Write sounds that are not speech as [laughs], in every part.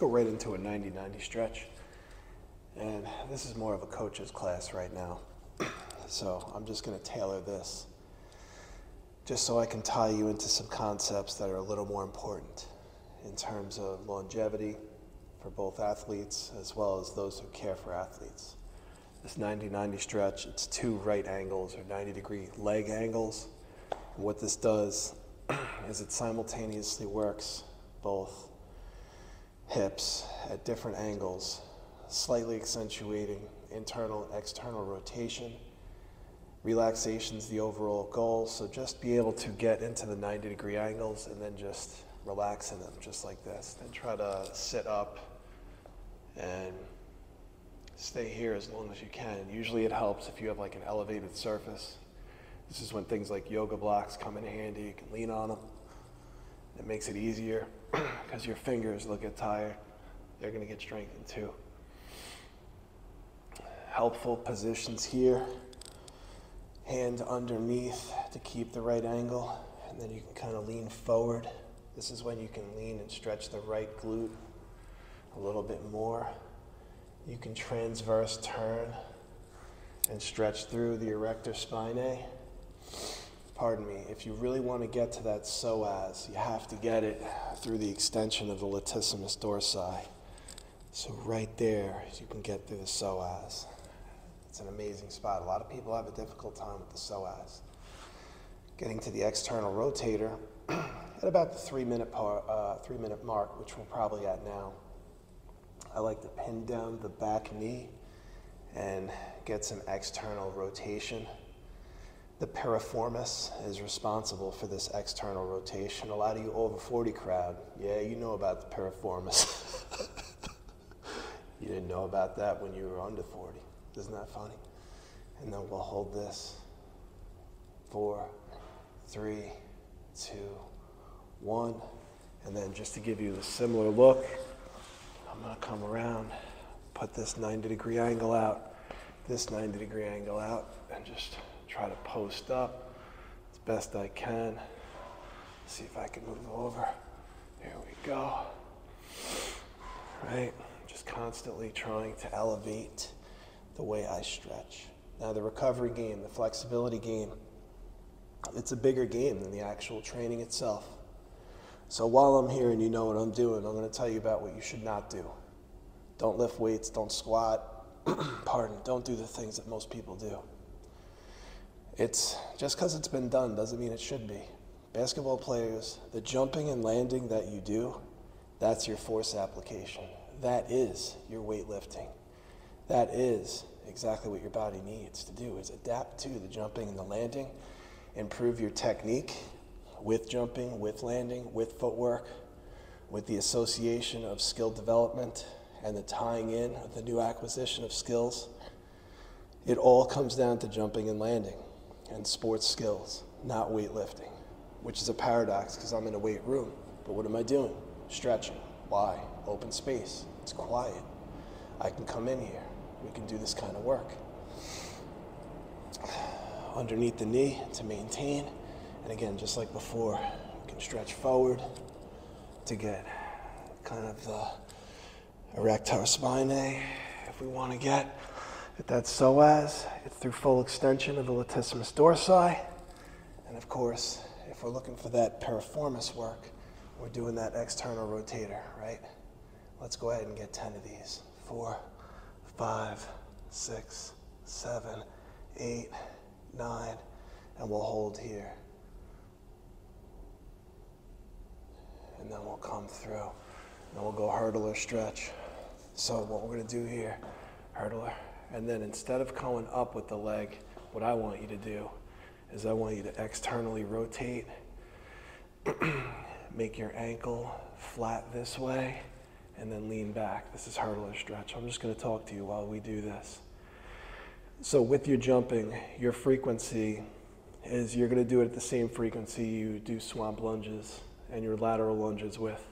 go right into a 90-90 stretch. And this is more of a coach's class right now. [clears throat] So I'm just going to tailor this just so I can tie you into some concepts that are a little more important in terms of longevity for both athletes as well as those who care for athletes. This 90-90 stretch, it's two right angles or 90 degree leg angles. What this does [clears throat] is it simultaneously works both hips at different angles, slightly accentuating internal and external rotation. Relaxation is the overall goal, so just be able to get into the 90 degree angles and then just relax in them, just like this. Then try to sit up and stay here as long as you can. Usually it helps if you have like an elevated surface. This is when things like yoga blocks come in handy. You can lean on them. It makes it easier [clears throat] because your fingers will get tired. They're going to get strengthened too. Helpful positions here. Hand underneath to keep the right angle, and then you can kind of lean forward. This is when you can lean and stretch the right glute a little bit more. You can transverse turn and stretch through the erector spinae pardon me, if you really want to get to that psoas, you have to get it through the extension of the latissimus dorsi. So right there, you can get through the psoas. It's an amazing spot. A lot of people have a difficult time with the psoas. Getting to the external rotator [clears throat] at about the three minute, par, uh, three minute mark, which we're probably at now. I like to pin down the back knee and get some external rotation the piriformis is responsible for this external rotation. A lot of you over 40 crowd, yeah, you know about the piriformis. [laughs] you didn't know about that when you were under 40. Isn't that funny? And then we'll hold this. Four, three, two, one. And then just to give you the similar look, I'm to come around, put this 90 degree angle out, this 90 degree angle out, and just try to post up as best I can. See if I can move over. Here we go. Right? Just constantly trying to elevate the way I stretch. Now, the recovery game, the flexibility game, it's a bigger game than the actual training itself. So while I'm here and you know what I'm doing, I'm going to tell you about what you should not do. Don't lift weights, don't squat, [clears throat] pardon, don't do the things that most people do. It's just because it's been done doesn't mean it should be. Basketball players, the jumping and landing that you do, that's your force application. That is your weightlifting. That is exactly what your body needs to do is adapt to the jumping and the landing, improve your technique with jumping, with landing, with footwork, with the association of skill development and the tying in of the new acquisition of skills. It all comes down to jumping and landing and sports skills, not weightlifting, which is a paradox because I'm in a weight room. But what am I doing? Stretching. Why? Open space. It's quiet. I can come in here. We can do this kind of work. Underneath the knee to maintain. And again, just like before, we can stretch forward to get kind of the erector spinae if we want to get at that psoas. It's through full extension of the latissimus dorsi. And of course, if we're looking for that piriformis work, we're doing that external rotator, right? Let's go ahead and get 10 of these. Four, five, six, seven, eight, nine, and we'll hold here. And then we'll come through. And we'll go hurdler stretch. So what we're gonna do here, hurdler, and then instead of coming up with the leg, what I want you to do is I want you to externally rotate, [clears throat] make your ankle flat this way, and then lean back. This is hurdler stretch. I'm just going to talk to you while we do this. So with your jumping, your frequency is you're going to do it at the same frequency you do swamp lunges and your lateral lunges with.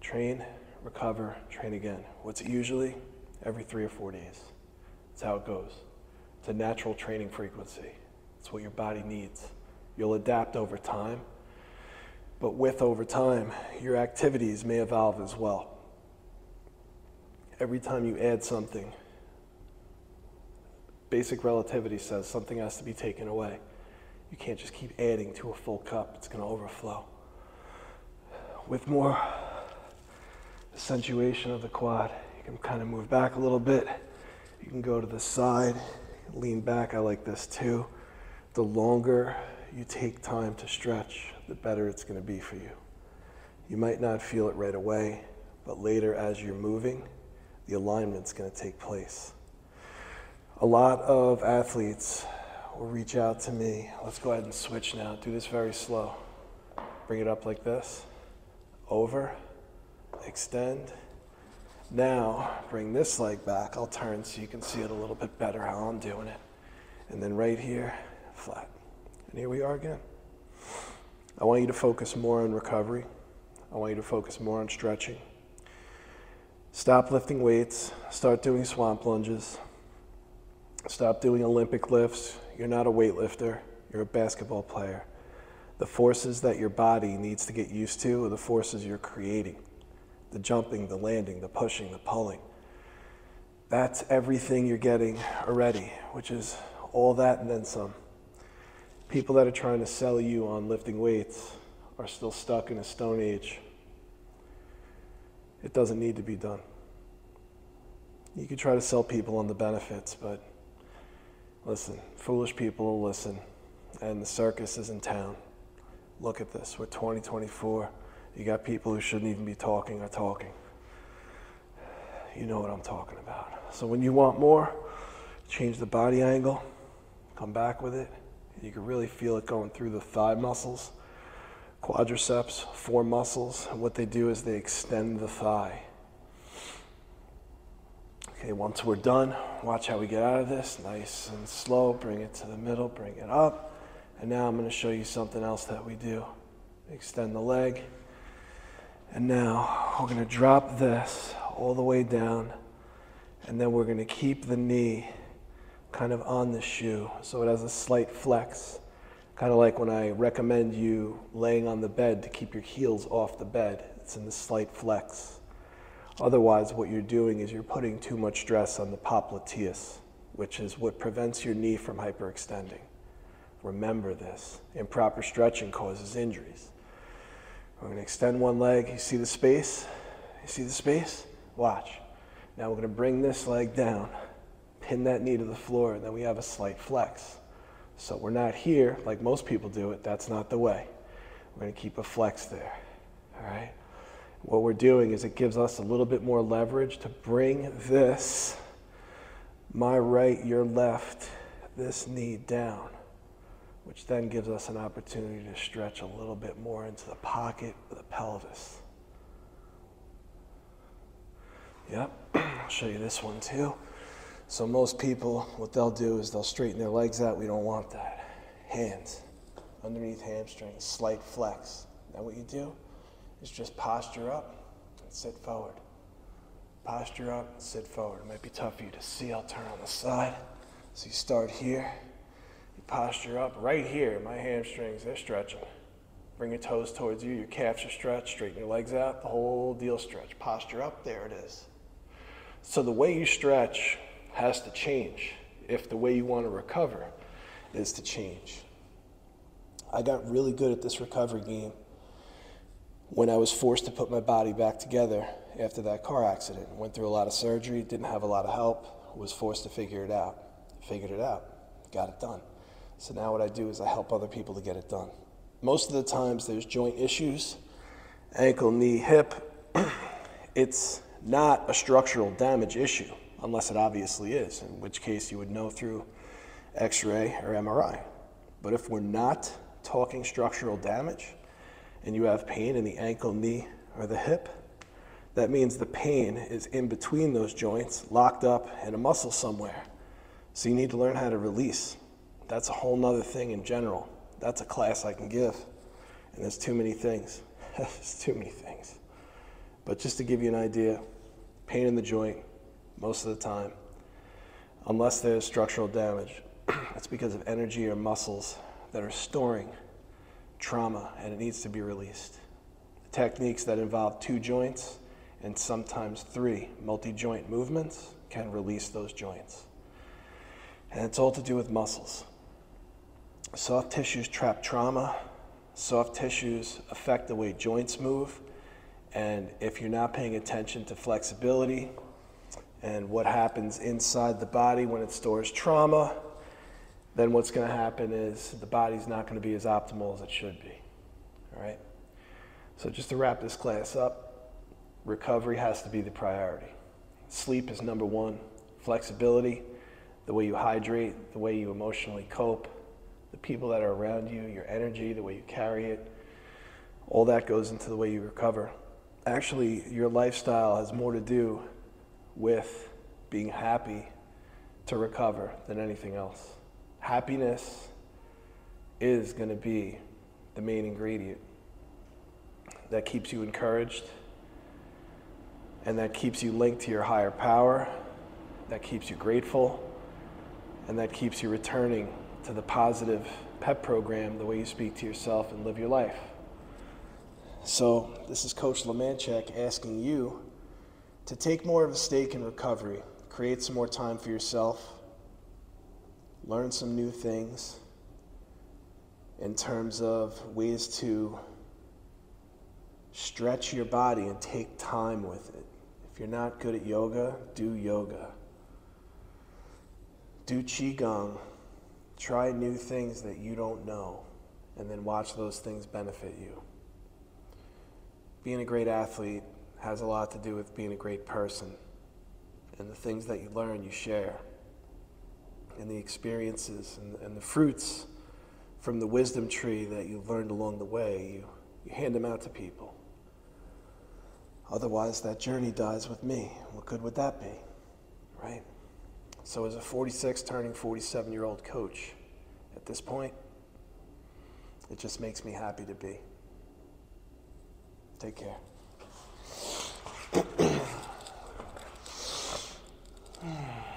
Train, recover, train again. What's it usually? Every three or four days. That's how it goes. It's a natural training frequency. It's what your body needs. You'll adapt over time, but with over time, your activities may evolve as well. every time you add something, basic relativity says something has to be taken away. You can't just keep adding to a full cup, it's going to overflow. With more accentuation of the quad, you can kind of move back a little bit. You can go to the side, lean back. I like this too. The longer you take time to stretch, the better it's going to be for you. You might not feel it right away, but later as you're moving, the alignment's going to take place. A lot of athletes will reach out to me. Let's go ahead and switch now. Do this very slow. Bring it up like this. Over. Extend. Now, bring this leg back. I'll turn so you can see it a little bit better how I'm doing it. And then right here, flat. And here we are again. I want you to focus more on recovery. I want you to focus more on stretching. Stop lifting weights. Start doing swamp lunges. Stop doing Olympic lifts. You're not a weightlifter, you're a basketball player. The forces that your body needs to get used to are the forces you're creating the jumping, the landing, the pushing, the pulling. That's everything you're getting already, which is all that and then some. People that are trying to sell you on lifting weights are still stuck in a stone age. It doesn't need to be done. You could try to sell people on the benefits, but listen, foolish people will listen, and the circus is in town. Look at this. We're 2024. You got people who shouldn't even be talking are talking. You know what I'm talking about. So when you want more, change the body angle, come back with it. You can really feel it going through the thigh muscles, quadriceps, four muscles. What they do is they extend the thigh. Okay, once we're done, watch how we get out of this. Nice and slow. Bring it to the middle, bring it up. And now I'm going to show you something else that we do. Extend the leg. And now we're going to drop this all the way down. And then we're going to keep the knee kind of on the shoe so it has a slight flex. Kind of like when I recommend you laying on the bed to keep your heels off the bed, it's in the slight flex. Otherwise, what you're doing is you're putting too much stress on the popliteus, which is what prevents your knee from hyperextending. Remember this improper stretching causes injuries. We're to extend one leg. You see the space? You see the space? Watch. Now we're to bring this leg down pin that knee to the floor, and then we have a slight flex. So we're not here like most people do it. That's not the way. We're to keep a flex there. All right? What we're doing is it gives us a little bit more leverage to bring this, my right, your left, this knee down, which then gives us an opportunity to stretch a little bit more into the pocket of the pelvis. Yep, [clears throat] I'll show you this one too. So most people, what they'll do is they'll straighten their legs out. We don't want that. Hands underneath hamstrings, slight flex. Now what you do is just posture up and sit forward. Posture up and sit forward. It might be tough for you to see. I'll turn on the side. So you start here. Posture up right here. My hamstrings, they're stretching. Bring your toes towards you. Your calves are stretched. Straighten your legs out. The whole deal stretch. Posture up. There it is. So the way you stretch has to change if the way you want to recover is to change. I got really good at this recovery game when I was forced to put my body back together after that car accident. Went through a lot of surgery, didn't have a lot of help, was forced to figure it out. Figured it out, got it done. So now what I do is I help other people to get it done. Most of the times there's joint issues, ankle, knee, hip. [clears throat] it's not a structural damage issue unless it obviously is, in which case you would know through x ray or MRI. But if we're not talking structural damage and you have pain in the ankle, knee, or the hip, that means the pain is in between those joints, locked up in a muscle somewhere. So you need to learn how to release. That's a whole nother thing in general. That's a class I can give. And there's too many things. [laughs] there's too many things. But just to give you an idea, pain in the joint, most of the time, unless there's structural damage. [clears throat] it's because of energy or muscles that are storing trauma and it needs to be released. Techniques that involve two joints and sometimes three multi joint movements can release those joints. And it's all to do with muscles. Soft tissues trap trauma, soft tissues affect the way joints move, and if you're not paying attention to flexibility and what happens inside the body when it stores trauma, then what's going to happen is the body's not going to be as optimal as it should be. All right? So, just to wrap this class up, recovery has to be the priority. Sleep is number one, flexibility, the way you hydrate, the way you emotionally cope, the people that are around you, your energy, the way you carry it, all that goes into the way you recover. Actually, your lifestyle has more to do with being happy to recover than anything else. Happiness is going to be the main ingredient that keeps you encouraged and that keeps you linked to your higher power, that keeps you grateful, and that keeps you returning to the positive PEP program, the way you speak to yourself and live your life. So, this is Coach Lemanczyk asking you to take more of a stake in recovery, create some more time for yourself, learn some new things in terms of ways to stretch your body and take time with it. If you're not good at yoga, do yoga. Do Qigong. Try new things that you don't know, and then watch those things benefit you. Being a great athlete has a lot to do with being a great person, and the things that you learn, you share, and the experiences and, and the fruits from the wisdom tree that you learned along the way, you, you hand them out to people. Otherwise, that journey dies with me. What good would that be? Right? So, as a 46 turning 47 year old coach at this point, it just makes me happy to be. Take care. [clears throat]